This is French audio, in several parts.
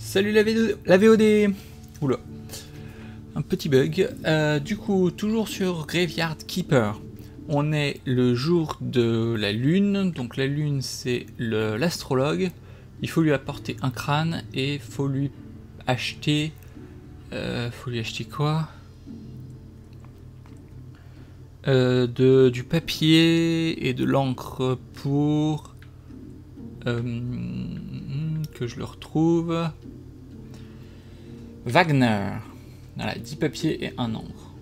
Salut la, la VOD Oula. Un petit bug. Euh, du coup, toujours sur Graveyard Keeper. On est le jour de la lune. Donc la lune, c'est l'astrologue. Il faut lui apporter un crâne et faut lui acheter... Euh, faut lui acheter quoi? Euh, de, du papier et de l'encre pour euh, que je le retrouve. Wagner. Voilà, 10 papiers et un encre.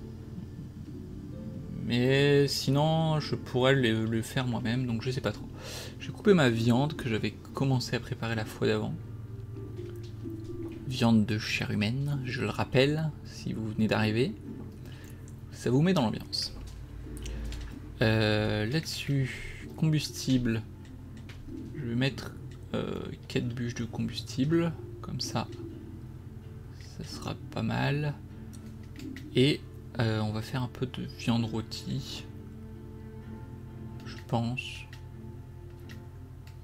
Mais sinon, je pourrais le, faire moi-même, donc je sais pas trop. Je vais couper ma viande que j'avais commencé à préparer la fois d'avant. Viande de chair humaine, je le rappelle, si vous venez d'arriver. Ça vous met dans l'ambiance. Euh, Là-dessus, combustible. Je vais mettre euh, 4 bûches de combustible. Comme ça, ça sera pas mal. Et euh, on va faire un peu de viande rôtie. Je pense.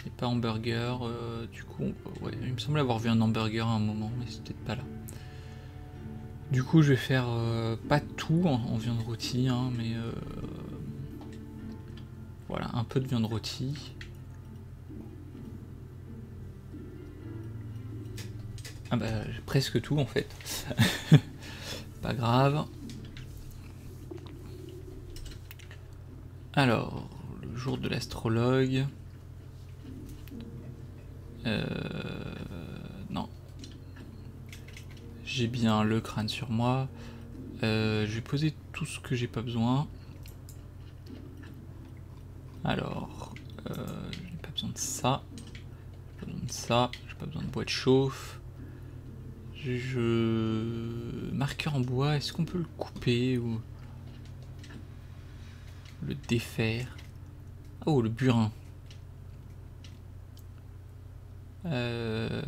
Et pas hamburger. Euh, du coup, ouais, il me semble avoir vu un hamburger à un moment, mais peut-être pas là. Du coup, je vais faire euh, pas tout en, viande rôtie, hein, mais voilà, un peu de viande rôtie. Ah bah, presque tout en fait. pas grave. Alors, le jour de l'astrologue. Euh, non. J'ai bien le crâne sur moi. Euh, je vais poser tout ce que j'ai pas besoin. Alors, euh, j'ai pas besoin de ça. J'ai pas besoin de ça. J'ai pas besoin de boîte chauffe. Je... Marqueur en bois, est-ce qu'on peut le couper ou le défaire? Oh, le burin. Euh...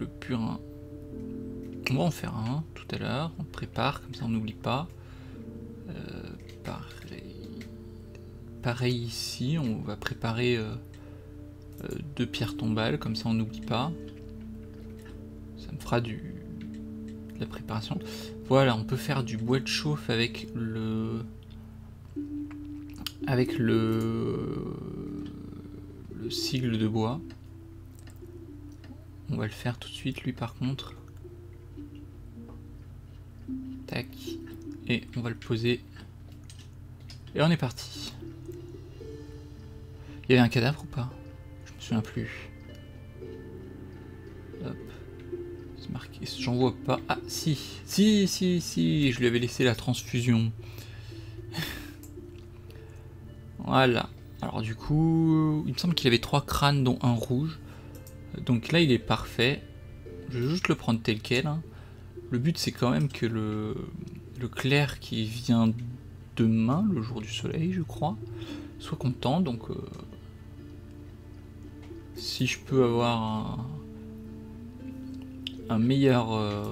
Le burin. On va en faire un tout à l'heure. On prépare, comme ça on n'oublie pas. Euh, pareil. Pareil ici, on va préparer euh, euh, deux pierres tombales, comme ça on n'oublie pas. Ça me fera du de la préparation. Voilà, on peut faire du bois de chauffe avec le avec le le sigle de bois. On va le faire tout de suite, lui par contre. Tac. Et on va le poser. Et on est parti. Il y avait un cadavre ou pas? Je me souviens plus. Hop. C'est marqué. J'en vois pas. Ah, si. Si, si, si. Je lui avais laissé la transfusion. voilà. Alors du coup, il me semble qu'il avait trois crânes dont un rouge. Donc là, il est parfait. Je vais juste le prendre tel quel. hein. Le but, c'est quand même que le, le clair qui vient demain, le jour du soleil, je crois, soit content. Donc, euh, si je peux avoir un, meilleur euh,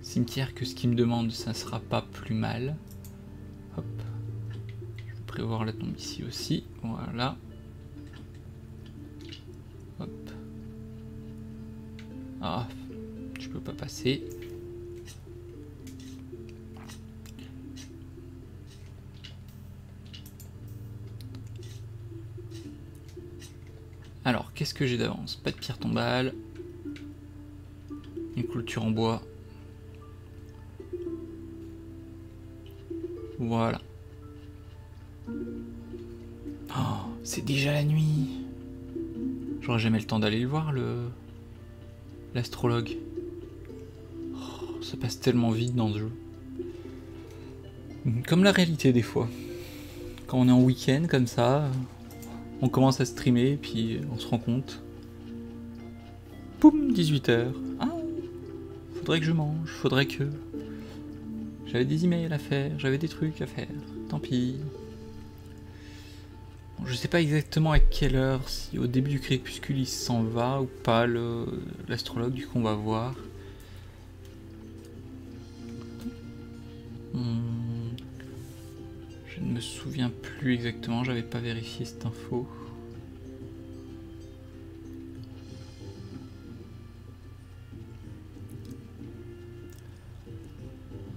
cimetière que ce qu'il me demande, ça sera pas plus mal. Hop. Je vais prévoir la tombe ici aussi. Voilà. Hop. Ah, je peux pas passer. Alors, qu'est-ce que j'ai d'avance? Pas de pierre tombale. Une clôture en bois. Voilà. Oh, c'est déjà la nuit. J'aurais jamais le temps d'aller le voir, le l'astrologue. Oh, ça passe tellement vite dans ce jeu. Comme la réalité des fois. Quand on est en week-end comme ça, on commence à streamer, puis on se rend compte. Poum, 18h. Ah, faudrait que je mange, faudrait que. J'avais des emails à faire, j'avais des trucs à faire. Tant pis. Je sais pas exactement à quelle heure, si au début du crépuscule il s'en va ou pas, l'astrologue, du coup on va voir. Exactement, j'avais pas vérifié cette info.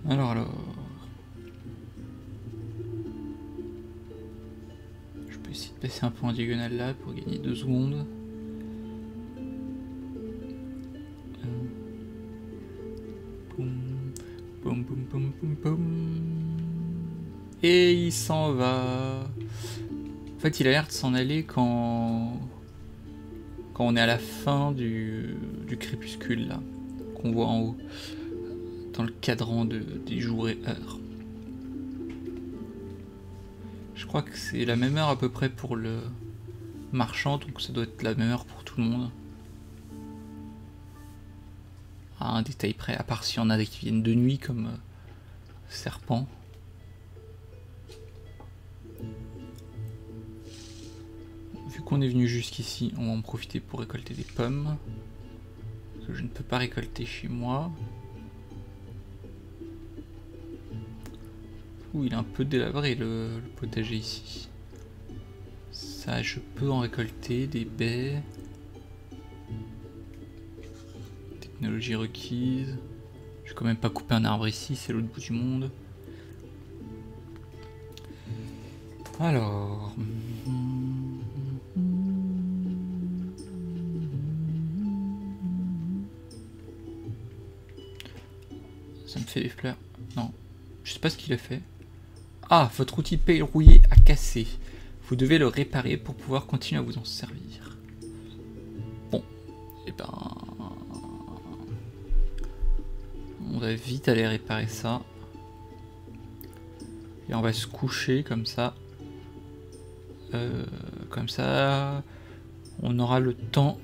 Alors alors. Je peux essayer de passer un peu en diagonale là pour gagner deux secondes. Et il s'en va. En fait, il a l'air de s'en aller quand... quand on est à la fin du, crépuscule, qu'on voit en haut, dans le cadran de, des jours et heures. Je crois que c'est la même heure à peu près pour le marchand, donc ça doit être la même heure pour tout le monde. À un détail près, à part s'il y en a qui viennent de nuit comme euh, serpent. Qu'on est venu jusqu'ici, on va en profiter pour récolter des pommes. Que je ne peux pas récolter chez moi. Ouh, il est un peu délabré le, le potager ici. Ça, je peux en récolter des baies. Technologie requise. Je vais quand même pas couper un arbre ici, c'est l'autre bout du monde. Alors. Ça me fait des fleurs. Non. Je sais pas ce qu'il a fait. Ah, votre outil de rouillé a cassé. Vous devez le réparer pour pouvoir continuer à vous en servir. Bon. Eh ben... On va vite aller réparer ça. Et on va se coucher comme ça. Euh, comme ça, on aura le temps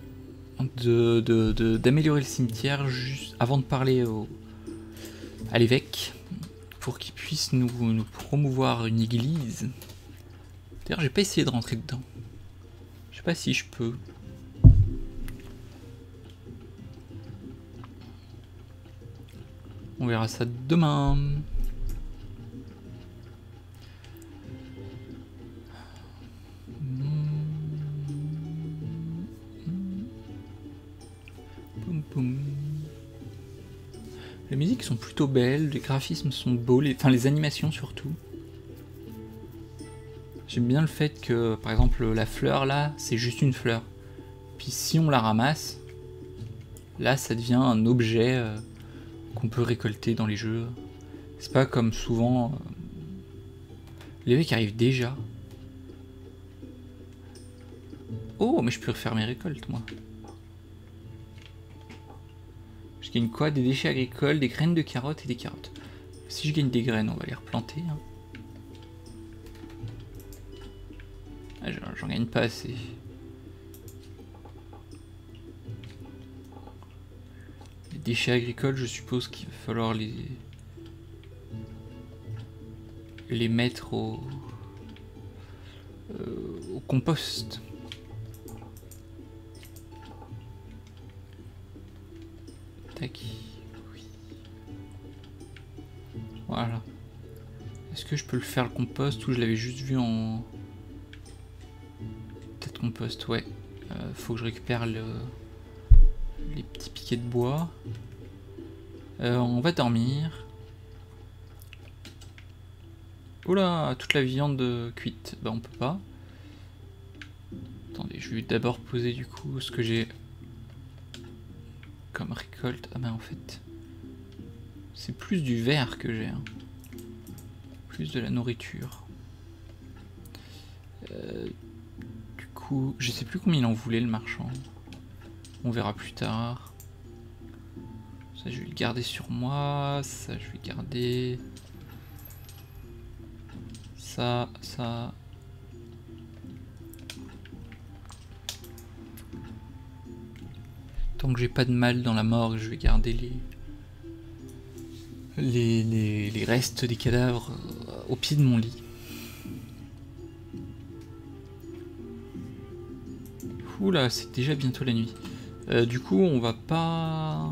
d'améliorer le cimetière juste avant de parler au, à l'évêque pour qu'il puisse nous, promouvoir une église. D'ailleurs, j'ai pas essayé de rentrer dedans. Je sais pas si je peux. On verra ça demain. Plutôt belles, les graphismes sont beaux, les... enfin les animations surtout. J'aime bien le fait que, par exemple, la fleur là, c'est juste une fleur. Puis si on la ramasse, là ça devient un objet euh, qu'on peut récolter dans les jeux. C'est pas comme souvent... Euh, les mecs arrivent déjà. Oh, mais je peux refaire mes récoltes, moi. Je gagne quoi? Des déchets agricoles, des graines de carottes et des carottes. Si je gagne des graines, on va les replanter. Hein. Ah, J'en gagne pas assez. Les déchets agricoles, je suppose qu'il va falloir les les mettre au, euh, au compost. Voilà. Est-ce que je peux le faire le compost ou je l'avais juste vu en... Peut-être compost, ouais. Euh, faut que je récupère le... les petits piquets de bois. Euh, on va dormir. Oula, toute la viande cuite. Bah on peut pas. Attendez, je vais d'abord poser du coup ce que j'ai comme récolte. Ah bah en fait, c'est plus du verre que j'ai. Hein. Plus de la nourriture. Euh, du coup, je sais plus combien il en voulait le marchand. On verra plus tard. Ça, je vais le garder sur moi. Ça, je vais garder. Ça, ça. tant que j'ai pas de mal dans la mort, je vais garder les, les, les, restes des cadavres euh, au pied de mon lit. Oula, c'est déjà bientôt la nuit. Euh, du coup, on va pas...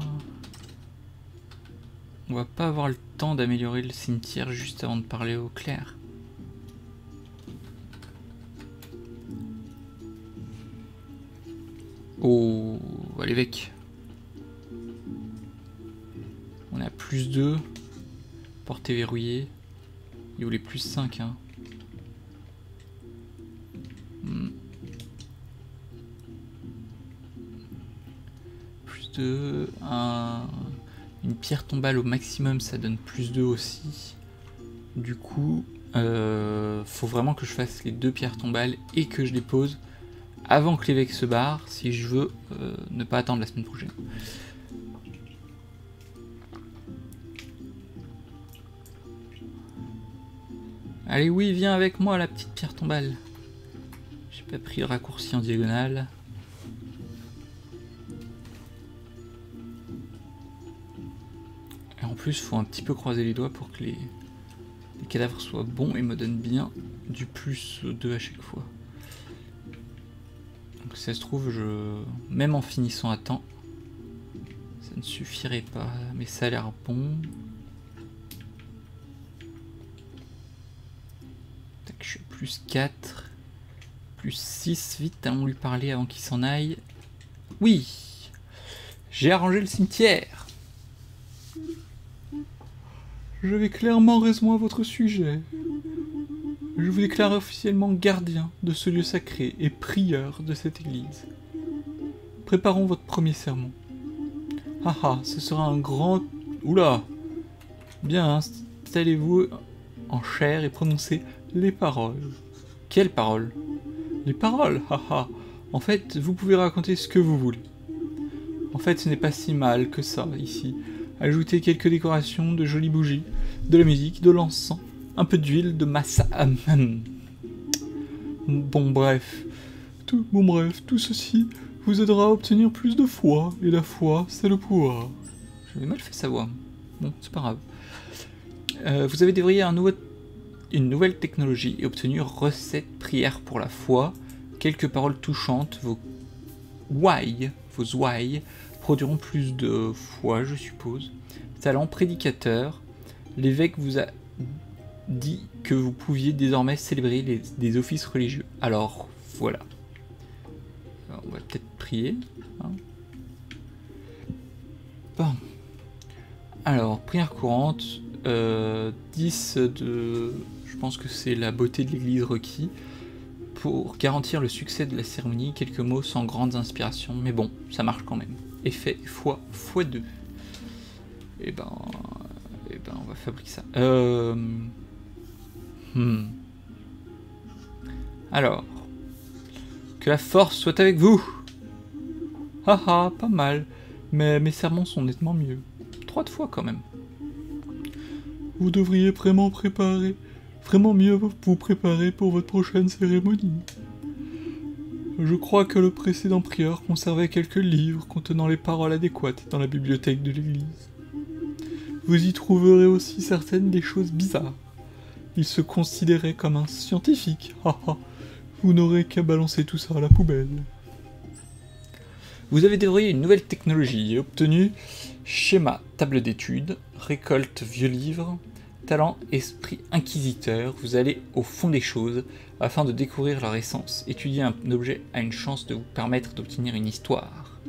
On va pas avoir le temps d'améliorer le cimetière juste avant de parler au clair. Oh, l'évêque. On a plus 2. Portée verrouillée. Il les plus 5 hein. Hmm. Plus 2. Une pierre tombale au maximum, ça donne plus 2 aussi. Du coup, euh, faut vraiment que je fasse les deux pierres tombales et que je les pose avant que l'évêque se barre si je veux euh, ne pas attendre la semaine prochaine. Allez oui, viens avec moi la petite pierre tombale. J'ai pas pris le raccourci en diagonale. Et en plus, faut un petit peu croiser les doigts pour que les, les cadavres soient bons et me donnent bien du plus 2 à chaque fois. Donc ça se trouve, je même en finissant à temps, ça ne suffirait pas, mais ça a l'air bon. Tac, je suis plus 4, plus 6, vite, allons lui parler avant qu'il s'en aille. Oui J'ai arrangé le cimetière j'avais clairement raison à votre sujet. Je vous déclare officiellement gardien de ce lieu sacré et prieur de cette église. Préparons votre premier sermon. Ah ah, ce sera un grand... Oula Bien, installez-vous en chair et prononcez les paroles. Quelles paroles? Les paroles, haha ah. En fait, vous pouvez raconter ce que vous voulez. En fait, ce n'est pas si mal que ça, ici. Ajoutez quelques décorations, de jolies bougies, de la musique, de l'encens, un peu d'huile, de massa. Bon bref, tout, bon bref, tout ceci vous aidera à obtenir plus de foi, et la foi, c'est le pouvoir. J'avais mal fait sa voix. Bon, c'est pas grave. Euh, vous avez déverrouillé un nouveau, une nouvelle technologie et obtenu recette prière pour la foi, quelques paroles touchantes, vos why, vos why, produiront plus de foi, je suppose. Talent prédicateur, l'évêque vous a dit que vous pouviez désormais célébrer des offices religieux. Alors, voilà. on va peut-être prier. Hein. Bon. Alors, prière courante. 10 euh, de... Je pense que c'est la beauté de l'église requis. Pour garantir le succès de la cérémonie, quelques mots sans grandes inspirations. Mais bon, ça marche quand même. Effet fois x2. Et ben eh ben, on va fabriquer ça. Euh... Hmm. Alors. Que la force soit avec vous Haha, pas mal. Mais mes sermons sont nettement mieux. Trois de fois quand même. Vous devriez vraiment préparer, vraiment mieux vous préparer pour votre prochaine cérémonie. Je crois que le précédent prieur conservait quelques livres contenant les paroles adéquates dans la bibliothèque de l'église. Vous y trouverez aussi certaines des choses bizarres. Il se considérait comme un scientifique. Vous n'aurez qu'à balancer tout ça à la poubelle. Vous avez déverrouillé une nouvelle technologie et obtenu schéma table d'études, récolte vieux livres, talent esprit inquisiteur. Vous allez au fond des choses afin de découvrir leur essence. Étudier un objet a une chance de vous permettre d'obtenir une histoire.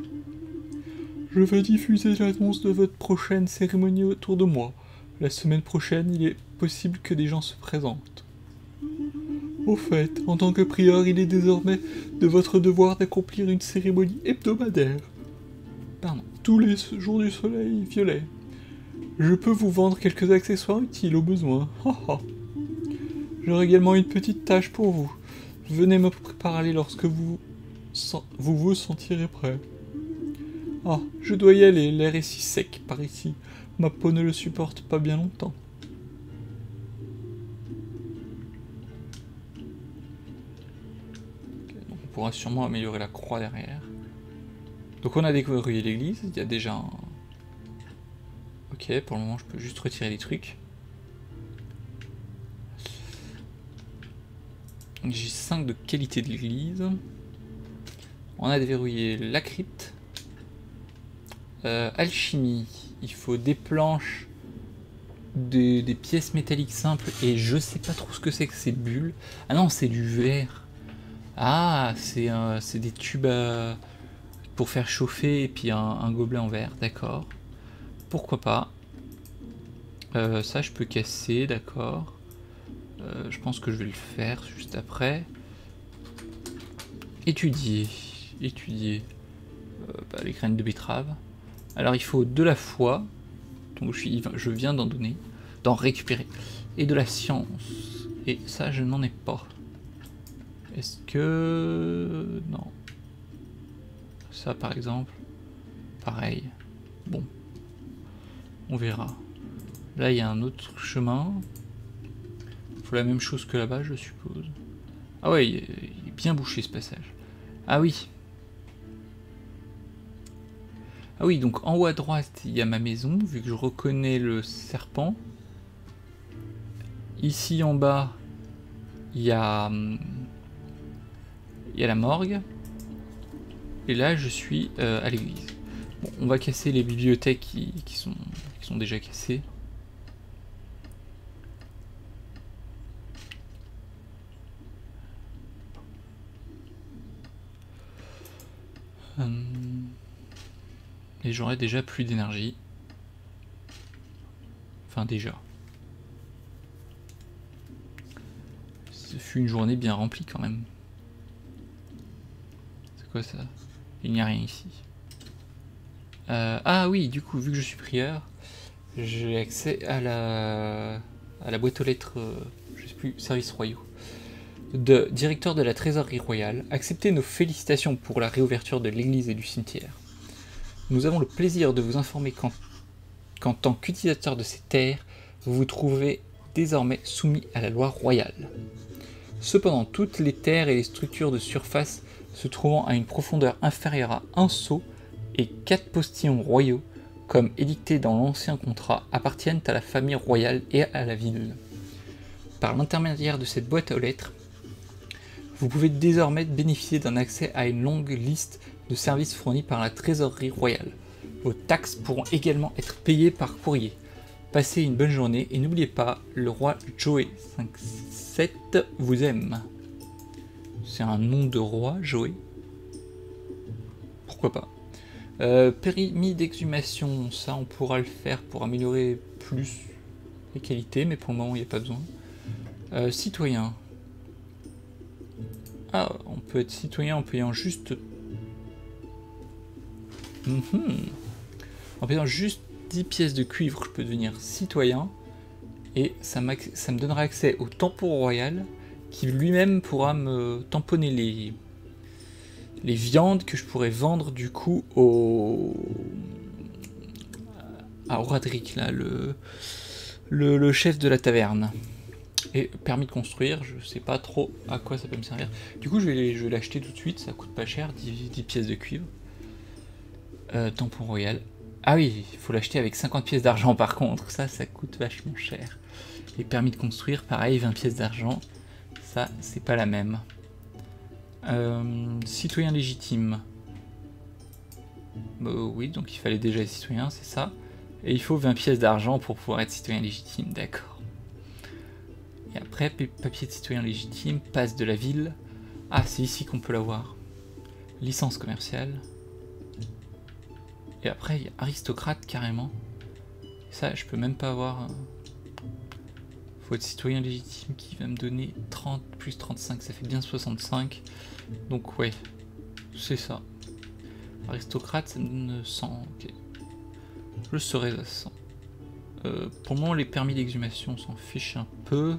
Je vais diffuser l'annonce de votre prochaine cérémonie autour de moi. La semaine prochaine, il est possible que des gens se présentent. Au fait, en tant que prieur, il est désormais de votre devoir d'accomplir une cérémonie hebdomadaire. Pardon, tous les jours du soleil violet. Je peux vous vendre quelques accessoires utiles au besoin. J'aurai également une petite tâche pour vous. Venez me préparer lorsque vous vous, vous sentirez prêt. Ah, je dois y aller, l'air est si sec par ici. Ma peau ne le supporte pas bien longtemps. Pourra sûrement améliorer la croix derrière. Donc on a découvert l'église, il y a déjà un... Ok, pour le moment je peux juste retirer les trucs. J'ai 5 de qualité de l'église. On a déverrouillé la crypte. Euh, alchimie, il faut des planches, des, pièces métalliques simples, et je sais pas trop ce que c'est que ces bulles. Ah non, c'est du verre. Ah, c'est des tubes pour faire chauffer et puis un, gobelet en verre, d'accord. Pourquoi pas. Euh, ça, je peux casser, d'accord. Euh, je pense que je vais le faire juste après. Étudier. Étudier. Euh, bah, les graines de betterave. Alors il faut de la foi. Donc je, viens d'en donner. D'en récupérer. Et de la science. Et ça, je n'en ai pas. Est-ce que... Non. Ça, par exemple. Pareil. Bon. On verra. Là, il y a un autre chemin. Il faut la même chose que là-bas, je suppose. Ah ouais, il est bien bouché ce passage. Ah oui. Ah oui, donc en haut à droite, il y a ma maison, vu que je reconnais le serpent. Ici en bas, il y a, hum, il y a la morgue. Et là, je suis euh, à l'église. On va casser les bibliothèques qui, sont, déjà cassées. Hum. Et j'aurai déjà plus d'énergie. Enfin déjà. Ce fut une journée bien remplie quand même. Ça? Il n'y a rien ici. Euh, ah oui, du coup, vu que je suis prieur, j'ai accès à la, à la boîte aux lettres, euh, je sais plus, services royaux de directeur de la trésorerie royale, acceptez nos félicitations pour la réouverture de l'église et du cimetière. Nous avons le plaisir de vous informer qu'en tant qu'utilisateur de ces terres, vous vous trouvez désormais soumis à la loi royale. Cependant, toutes les terres et les structures de surface se trouvant à une profondeur inférieure à un seau et quatre postillons royaux, comme édictés dans l'ancien contrat, appartiennent à la famille royale et à la ville. Par l'intermédiaire de cette boîte aux lettres, vous pouvez désormais bénéficier d'un accès à une longue liste de services fournis par la Trésorerie royale. Vos taxes pourront également être payées par courrier. Passez une bonne journée et n'oubliez pas, le roi Joey 57 vous aime. C'est un nom de roi, Joey Pourquoi pas euh, Périmie d'exhumation, ça on pourra le faire pour améliorer plus les qualités, mais pour le moment il n'y a pas besoin. Euh, citoyen, ah, on peut être citoyen en payant juste... Mhm. En payant juste 10 pièces de cuivre, je peux devenir citoyen. Et ça, ça me donnera accès au tampon royal, qui lui-même pourra me tamponner les, les viandes que je pourrais vendre du coup au... à Oradric, là, le, le chef de la taverne permis de construire, je sais pas trop à quoi ça peut me servir. Du coup, je vais, l'acheter tout de suite, ça coûte pas cher, 10, pièces de cuivre. Euh, tampon royal. Ah oui, il faut l'acheter avec 50 pièces d'argent par contre, ça, ça coûte vachement cher. Et permis de construire, pareil, 20 pièces d'argent, ça, c'est pas la même. Euh, citoyen légitime. Bah, oui, donc il fallait déjà être citoyen, c'est ça. Et il faut 20 pièces d'argent pour pouvoir être citoyen légitime, d'accord. Et après, papier de citoyen légitime, passe de la ville. Ah, c'est ici qu'on peut l'avoir. Licence commerciale. Et après, il y a aristocrate carrément. ça, je peux même pas avoir... Faut être citoyen légitime qui va me donner 30 plus 35, ça fait bien 65. Donc ouais, c'est ça. Aristocrate, ça me donne 100, ok. Je serai à 100. Euh, pour le moment, les permis d'exhumation s'en fichent un peu.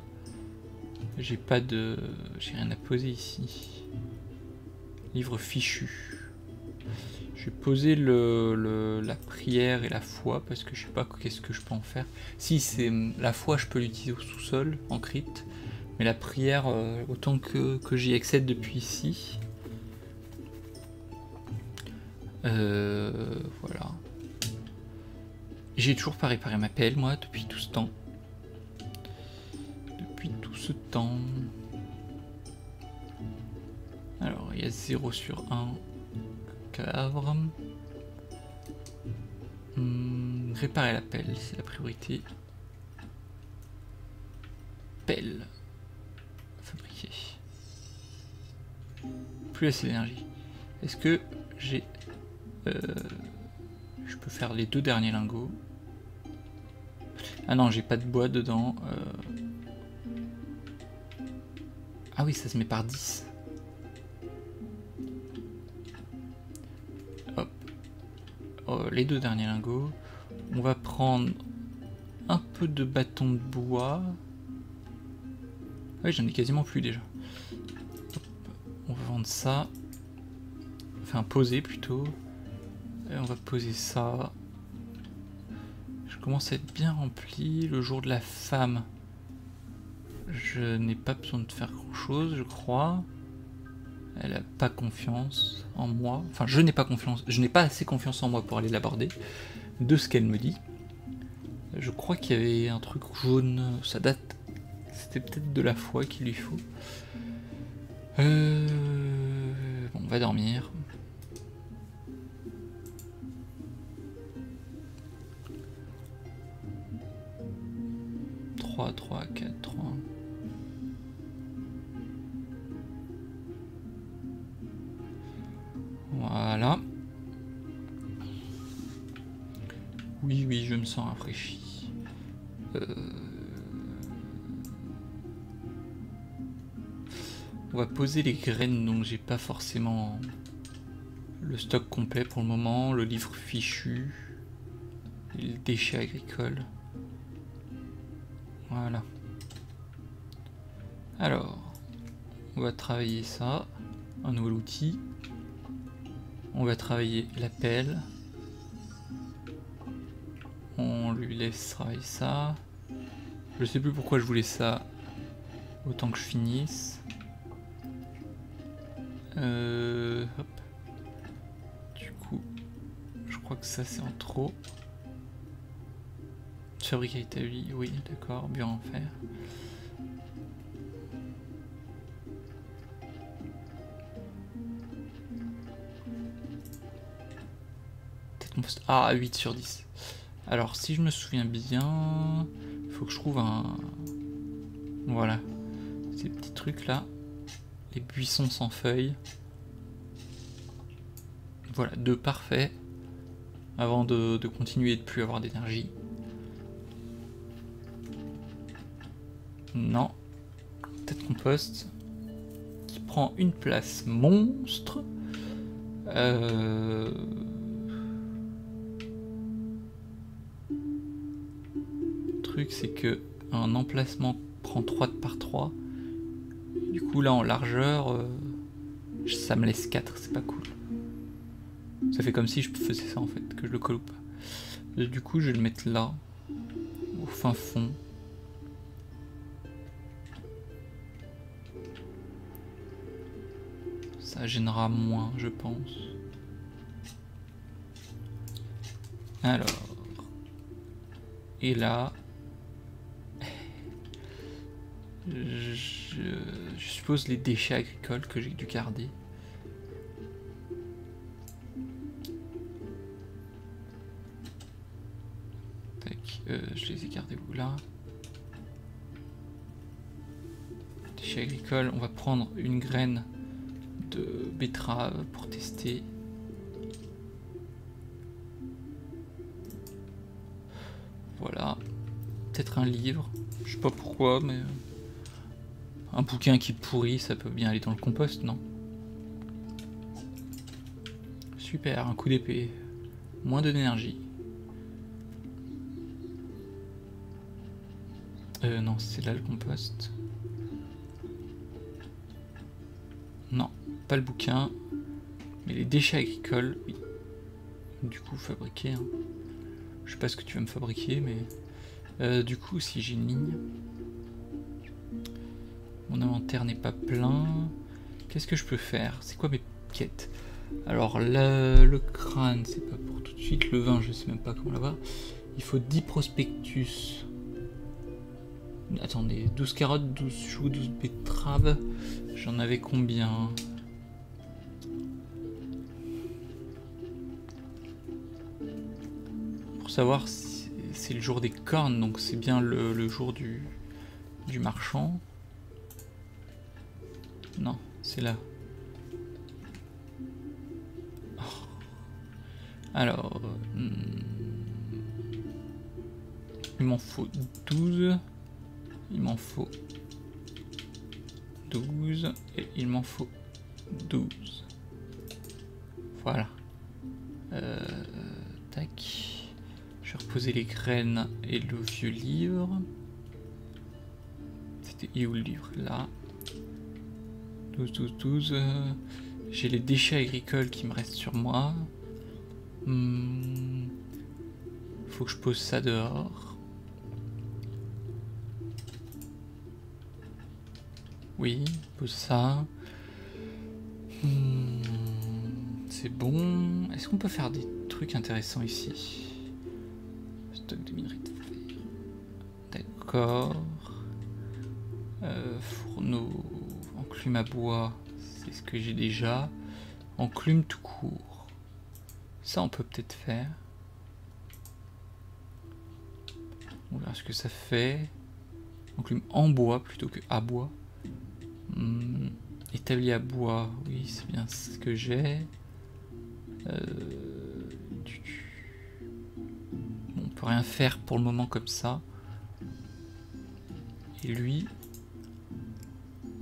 J'ai pas de... J'ai rien à poser ici. Livre fichu. Poser le, la prière et la foi parce que je sais pas qu'est-ce que je peux en faire. Si c'est la foi, je peux l'utiliser au sous-sol en crypte, mais la prière, euh, autant que, que j'y accède depuis ici. Euh, voilà. J'ai toujours pas réparé ma pelle, moi, depuis tout ce temps ce temps. Alors, il y a 0 sur 1 Hmm, réparer la pelle, c'est la priorité. Pelle. Fabriquer. Plus assez d'énergie. Est-ce que j'ai Euh, je peux faire les deux derniers lingots? Ah non, j'ai pas de bois dedans. Euh. Ah oui, ça se met par 10. Oh, les deux derniers lingots. On va prendre un peu de bâton de bois. Oui, j'en ai quasiment plus déjà. On va vendre ça. Enfin, poser plutôt. On va poser ça. Je commence à être bien rempli. Le jour de la femme. Je n'ai pas besoin de faire grand chose, je crois. Elle a pas confiance en moi. Enfin, je n'ai pas confiance. Je n'ai pas assez confiance en moi pour aller l'aborder. De ce qu'elle me dit. Je crois qu'il y avait un truc jaune. Ça date. C'était peut-être de la foi qu'il lui faut. Euh... Bon, on va dormir. 3, 3, 4, Voilà. Oui, oui, je me sens rafraîchi. Euh, on va poser les graines, donc j'ai pas forcément le stock complet pour le moment, le livre fichu, les déchets agricoles. Voilà. Alors, on va travailler ça, un nouvel outil. On va travailler la pelle. On lui laisse travailler ça. Je sais plus pourquoi je voulais ça. Autant que je finisse. Euh, hop. Du coup, je crois que ça c'est en trop. Fabriquer établi, oui, d'accord, bien en fer. Ah, 8 sur 10. Alors, si je me souviens bien, il faut que je trouve un... Voilà. Ces petits trucs là. Les buissons sans feuilles. Voilà, deux parfaits. Avant de, continuer de plus avoir d'énergie. Non. Tête compost. Qui prend une place monstre. Euh... c'est que un emplacement prend 3 par 3. Du coup là en largeur, euh, ça me laisse 4, c'est pas cool. Ça fait comme si je faisais ça en fait, que je le colle pas. du coup je vais le mettre là, au fin fond. Ça gênera moins, je pense. Alors. Et là. Je, suppose les déchets agricoles que j'ai dû garder. Tac, euh, je les ai gardés où là? Déchets agricoles, on va prendre une graine de betterave pour tester. Voilà. Peut-être un livre. Je sais pas pourquoi, mais... Un bouquin qui pourrit, ça peut bien aller dans le compost, non Super, un coup d'épée. Moins d'énergie. Euh, non, c'est là le compost. Non pas le bouquin, mais les déchets agricoles, oui. Du coup, fabriquer. Hein. Je sais pas ce que tu vas me fabriquer, mais... Euh, du coup, si j'ai une ligne... Mon inventaire n'est pas plein. Qu'est-ce que je peux faire? C'est quoi mes quêtes? Alors, le crâne, c'est pas pour tout de suite. Le vin, je sais même pas comment l'avoir. Il faut 10 prospectus. Attendez, 12 carottes, 12 choux, 12 betteraves. J'en avais combien? Savoir si c'est le jour des cornes, donc c'est bien le, jour du marchand. Non, c'est là. Oh. Alors... Hmm, il m'en faut 12. Il m'en faut 12. Et il m'en faut 12. Voilà. Euh, tac. Je vais reposer les graines et le vieux livre. C'était où le livre? Là. 12, 12, 12. J'ai les déchets agricoles qui me restent sur moi. Hmm. Faut que je pose ça dehors. Oui, pose ça. Hmm. C'est bon. Est-ce qu'on peut faire des trucs intéressants ici? Stock de minerais de fer. D'accord. Euh, fourneau, enclume à bois, c'est ce que j'ai déjà. Enclume tout court. Ça, on peut peut-être faire. Verra ce que ça fait. Enclume en bois plutôt que à bois. Hmm, établi à bois, oui, c'est bien ce que j'ai. Euh, on peut rien faire pour le moment comme ça. Et lui,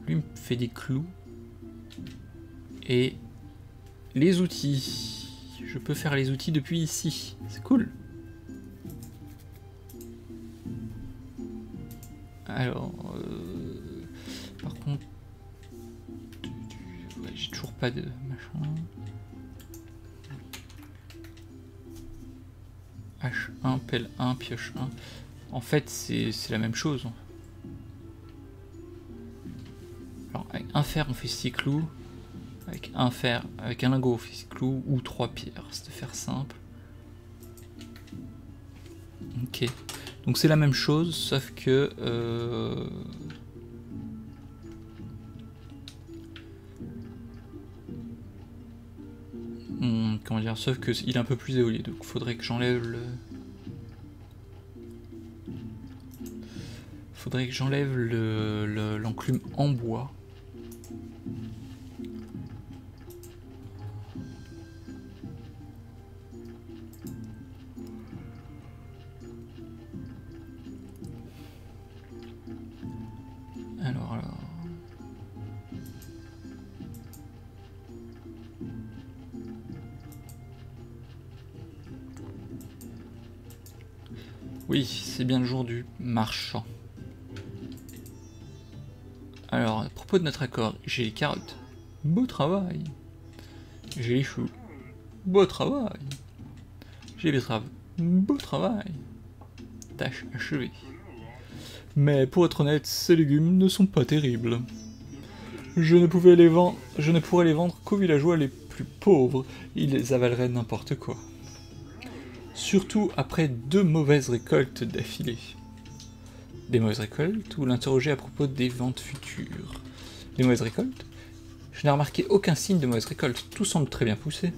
lui me fait des clous. Et les outils. Je peux faire les outils depuis ici. C'est cool. Alors, euh, par contre, j'ai toujours pas de machin. H1, pelle 1, pioche 1. En fait, c'est la même chose. Avec un fer, on fait 6 clous. Avec un fer, avec un lingot, on fait 6 clous ou 3 pierres. C'est de faire simple. Ok. Donc c'est la même chose, sauf que... Euh... Hmm, comment dire, sauf que il est un peu plus éolié, donc faudrait que j'enlève le... Faudrait que j'enlève l'enclume le, en bois. Bien le jour du marchand. Alors, à propos de notre accord, j'ai les carottes. Beau travail. J'ai les choux. Beau travail. J'ai les betteraves. Beau travail. Tâche achevée. Mais pour être honnête, ces légumes ne sont pas terribles. Je ne, je ne pourrais les vendre qu'aux villageois les plus pauvres. Ils avaleraient n'importe quoi surtout après deux mauvaises récoltes d'affilée. Des mauvaises récoltes ou l'interroger à propos des ventes futures Des mauvaises récoltes? Je n'ai remarqué aucun signe de mauvaise récolte, tout semble très bien poussé.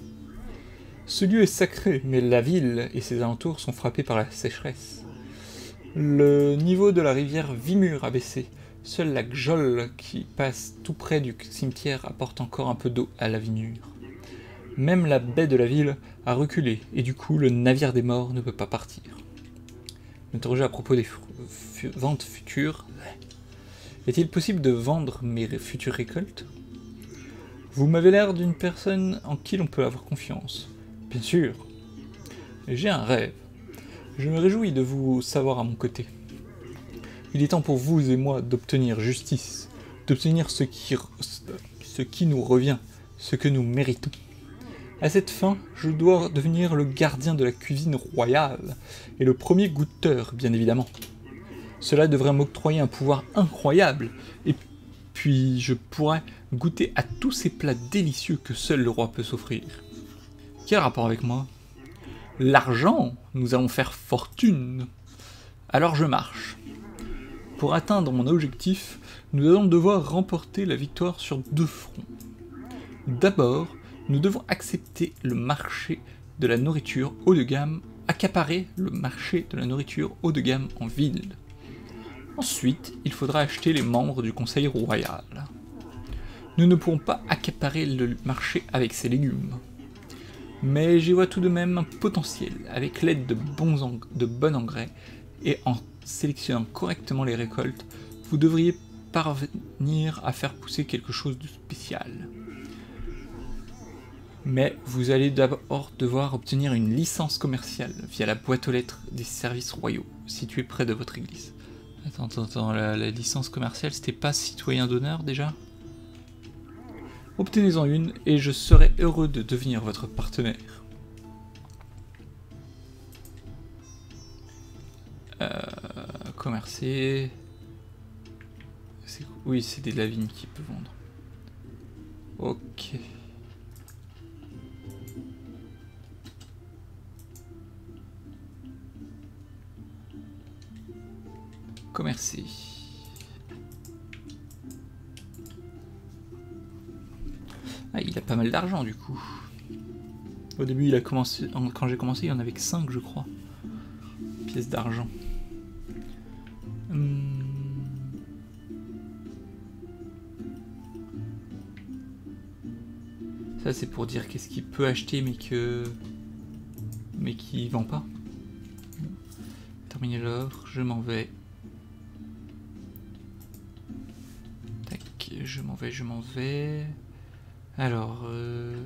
Ce lieu est sacré, mais la ville et ses alentours sont frappés par la sécheresse. Le niveau de la rivière Vimur a baissé. Seul la Gjol, qui passe tout près du cimetière, apporte encore un peu d'eau à la Vimur. Même la baie de la ville a reculé, et du coup le navire des morts ne peut pas partir. M'interroger à propos des ventes futures. Est-il possible de vendre mes futures récoltes? Vous m'avez l'air d'une personne en qui l'on peut avoir confiance. Bien sûr. J'ai un rêve. Je me réjouis de vous savoir à mon côté. Il est temps pour vous et moi d'obtenir justice, d'obtenir ce qui, ce qui nous revient, ce que nous méritons. À cette fin, je dois devenir le gardien de la cuisine royale, et le premier goûteur, bien évidemment. Cela devrait m'octroyer un pouvoir incroyable, et puis je pourrais goûter à tous ces plats délicieux que seul le roi peut s'offrir. Quel rapport avec moi? L'argent Nous allons faire fortune Alors je marche. Pour atteindre mon objectif, nous allons devoir remporter la victoire sur deux fronts. D'abord, nous devons accepter le marché de la nourriture haut de gamme, accaparer le marché de la nourriture haut de gamme en ville. Ensuite, il faudra acheter les membres du Conseil royal. Nous ne pourrons pas accaparer le marché avec ces légumes. mais j'y vois tout de même un potentiel. Avec l'aide de, bons de bons engrais et en sélectionnant correctement les récoltes, vous devriez parvenir à faire pousser quelque chose de spécial. Mais vous allez d'abord devoir obtenir une licence commerciale via la boîte aux lettres des services royaux, située près de votre église. Attends, attends, attends, la, licence commerciale, c'était pas citoyen d'honneur déjà? Obtenez-en une et je serai heureux de devenir votre partenaire. Euh, commercer. Oui, c'est des lavines qui peut vendre. Ok. Ah, il a pas mal d'argent du coup. Au début, il a commencé, quand j'ai commencé, il y en avait que 5, je crois. Pièces d'argent. Hum. Ça, c'est pour dire qu'est-ce qu'il peut acheter, mais que. mais qui vend pas. Terminer l'offre, je m'en vais. Je m'en vais, je m'en vais. Alors... Euh...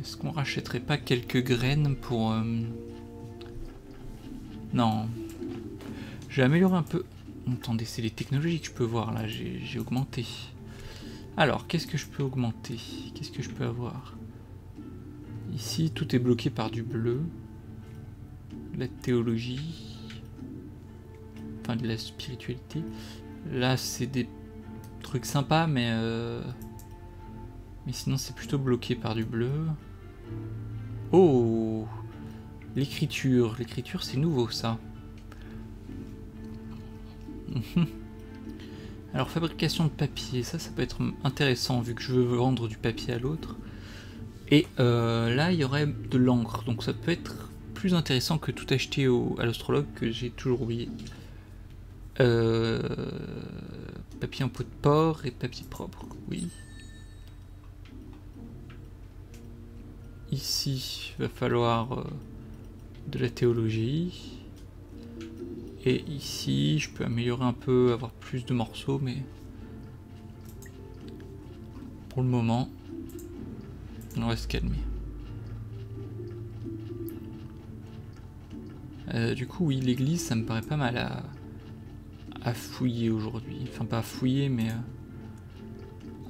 Est-ce qu'on rachèterait pas quelques graines pour... Euh, non. J'ai amélioré un peu. Attendez, c'est les technologies que je peux voir là, j'ai augmenté. Alors, qu'est-ce que je peux augmenter? Qu'est-ce que je peux avoir? Ici, tout est bloqué par du bleu. La théologie. Enfin, de la spiritualité. Là, c'est des trucs sympas, mais... Euh, mais sinon, c'est plutôt bloqué par du bleu. Oh L'écriture. L'écriture, c'est nouveau, ça. Alors, fabrication de papier. Ça, ça peut être intéressant, vu que je veux vendre du papier à l'autre. Et euh, là, il y aurait de l'encre. Donc, ça peut être plus intéressant que tout acheter à l'astrologue, que j'ai toujours oublié. Euh, papier en pot de porc et papier propre, oui. Ici, il va falloir... Euh, de la théologie. Et ici, je peux améliorer un peu, avoir plus de morceaux, mais pour le moment, on va se calmer. Euh, du coup, oui, l'église, ça me paraît pas mal à, à fouiller aujourd'hui. Enfin, pas à fouiller, mais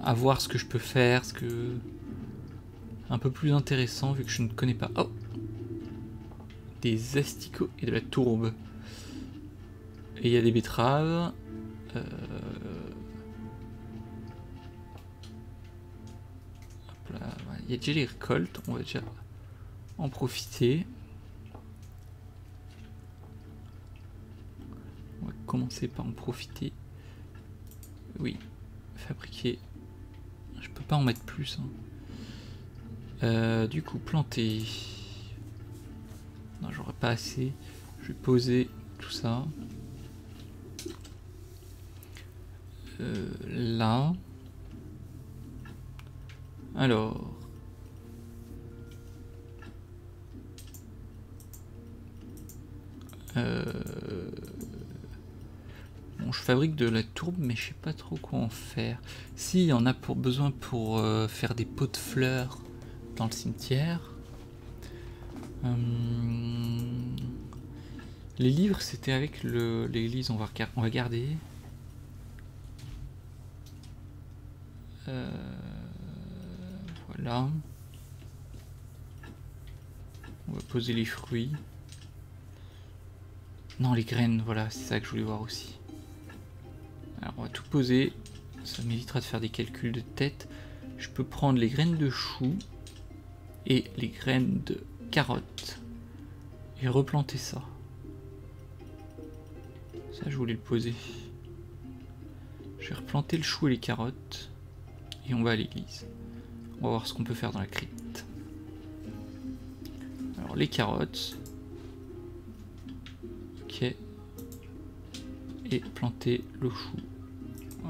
à, voir ce que je peux faire, ce que... Un peu plus intéressant, vu que je ne connais pas... Oh des asticots et de la tourbe. Et il y a des betteraves. Euh, il y a déjà les récoltes, on va déjà en profiter. On va commencer par en profiter. Oui, fabriquer. Je peux pas en mettre plus. Hein. Euh, du coup, planter. Non, j'aurais pas assez. Je vais poser tout ça. Euh, là. Alors. Euh, bon, je fabrique de la tourbe, mais je sais pas trop quoi en faire. Si, il y en a pour besoin pour faire des pots de fleurs dans le cimetière. Hum, les livres, c'était avec l'église, on va, on garder. Euh, voilà. On va poser les fruits. Non, les graines, voilà, c'est ça que je voulais voir aussi. Alors, on va tout poser. Ça m'évitera de faire des calculs de tête. Je peux prendre les graines de chou et les graines de carottes et replanter ça. Ça, je voulais le poser. Je vais replanter le chou et les carottes. Et on va à l'église. On va voir ce qu'on peut faire dans la crypte. Alors, les carottes. Ok. Et planter le chou.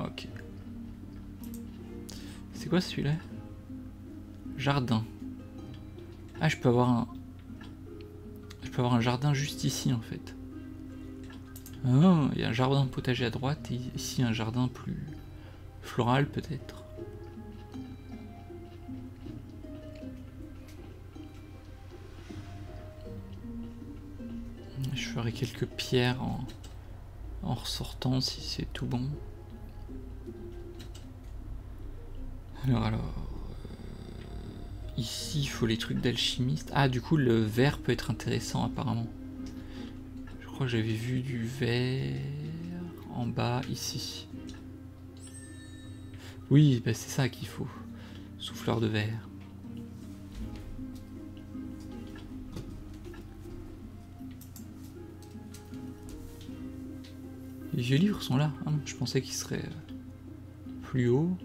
Ok. C'est quoi celui-là? Jardin. Ah, je peux avoir un... Je peux avoir un jardin juste ici, en fait. Ah, il y a un jardin potager à droite et ici un jardin plus floral, peut-être. Je ferai quelques pierres en, en ressortant si c'est tout bon. Alors, alors. Ici, il faut les trucs d'alchimiste. Ah, du coup, le verre peut être intéressant, apparemment. Je crois que j'avais vu du verre en bas, ici. Oui, bah, c'est ça qu'il faut. Souffleur de verre. Les vieux livres sont là. Non, je pensais qu'ils seraient euh, plus hauts.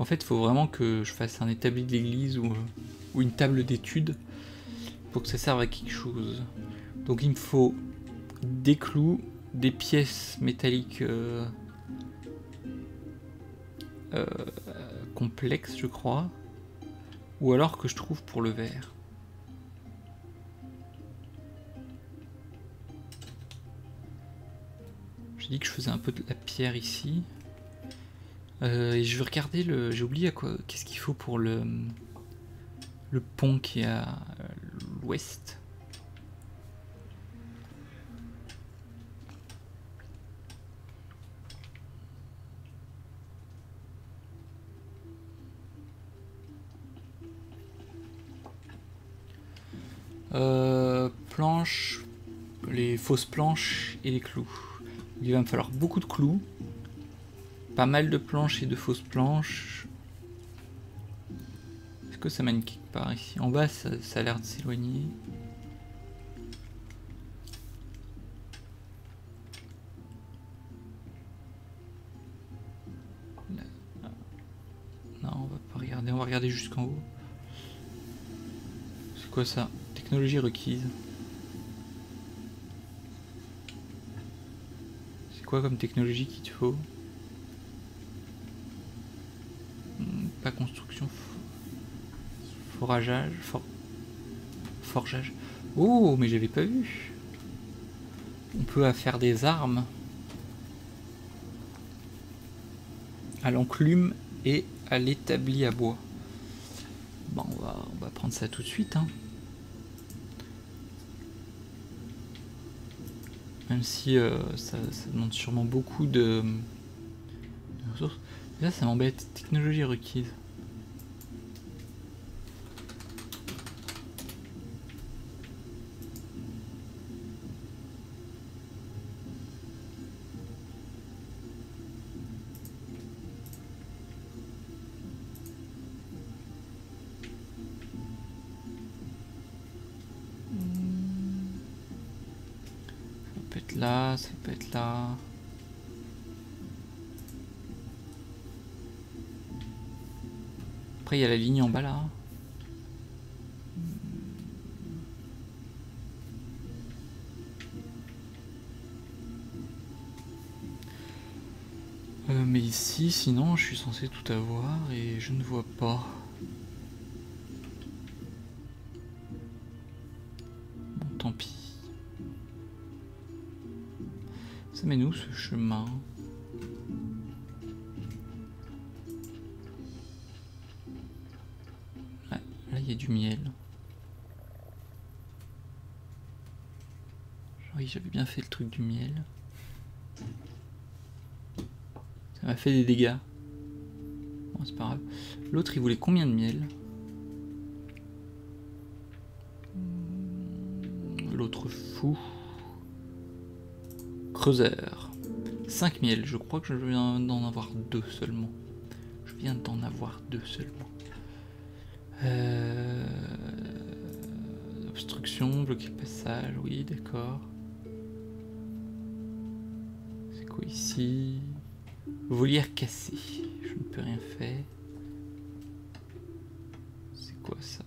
En fait, il faut vraiment que je fasse un établi de l'église ou, euh, ou une table d'études pour que ça serve à quelque chose. Donc il me faut des clous, des pièces métalliques euh, euh, complexes, je crois, ou alors que je trouve pour le verre. J'ai dit que je faisais un peu de la pierre ici. Euh, je vais regarder le. J'ai oublié à quoi. Qu'est-ce qu'il faut pour le. Le pont qui est à l'ouest. Euh, les fausses planches et les clous. Il va me falloir beaucoup de clous, pas mal de planches et de fausses planches. Est-ce que ça mène quelque part ici? En bas, ça, ça a l'air de s'éloigner. Non, on va pas regarder, on va regarder jusqu'en haut. C'est quoi ça? Technologie requise. C'est quoi comme technologie qu'il te faut? Construction. fo- Forageage. For... Forgeage. Oh, mais j'avais pas vu. On peut faire des armes. À l'enclume et à l'établi à bois. Bon, on va, on va prendre ça tout de suite. Hein. Même si euh, ça, demande sûrement beaucoup de, de ressources. Là, ça m'embête. Technologie requise. Ça peut être là, ça peut être là. Après, il y a la ligne en bas là. Euh, mais ici, sinon, je suis censé tout avoir et je ne vois pas. Mène où ce chemin là il y a du miel. Oui, j'avais bien fait le truc du miel. Ça m'a fait des dégâts. Bon, c'est pas. L'autre, il voulait combien de miel? L'autre fou. Creuseur. 5 miels, je crois que je viens d'en avoir deux seulement. Je viens d'en avoir deux seulement. Euh... Obstruction bloquer le passage, oui, d'accord. C'est quoi ici? Volière cassée. Je ne peux rien faire. C'est quoi ça?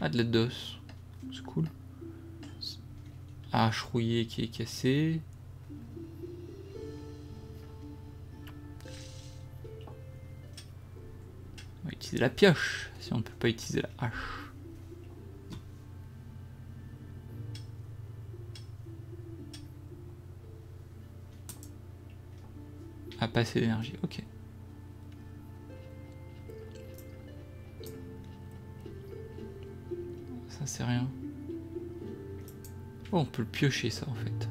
Ah, de la d'os. C'est cool. Hache rouillée qui est cassée. On va utiliser la pioche si on ne peut pas utiliser la hache. Ah, pas assez d'énergie, ok. Ça c'est rien. Oh, on peut le piocher ça en fait.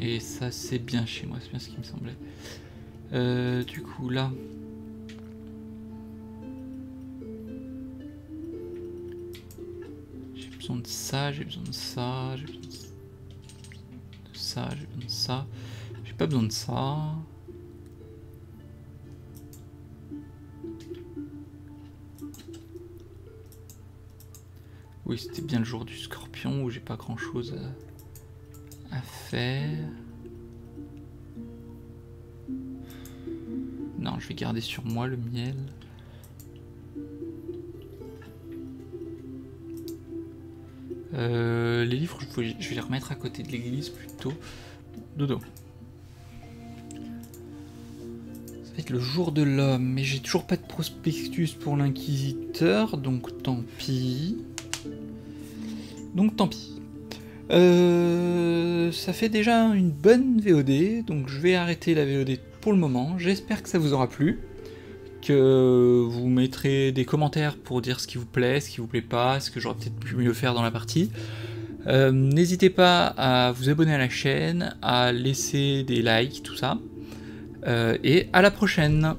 Et ça c'est bien chez moi, c'est bien ce qui me semblait. Euh, du coup là... besoin de ça, j'ai besoin de ça, j'ai besoin de ça, j'ai besoin de ça. J'ai pas besoin de ça. Oui, c'était bien le jour du scorpion où j'ai pas grand chose à, faire. Non, je vais garder sur moi le miel. Euh, les livres, je vais les remettre à côté de l'église plutôt. Dodo. Ça va être le jour de l'homme, mais j'ai toujours pas de prospectus pour l'inquisiteur, donc tant pis. Donc tant pis. Euh, ça fait déjà une bonne VOD, donc je vais arrêter la VOD pour le moment. J'espère que ça vous aura plu, vous mettrez des commentaires pour dire ce qui vous plaît, ce qui vous plaît pas, ce que j'aurais peut-être pu mieux faire dans la partie. Euh, n'hésitez pas à vous abonner à la chaîne, à laisser des likes, tout ça. Euh, et à la prochaine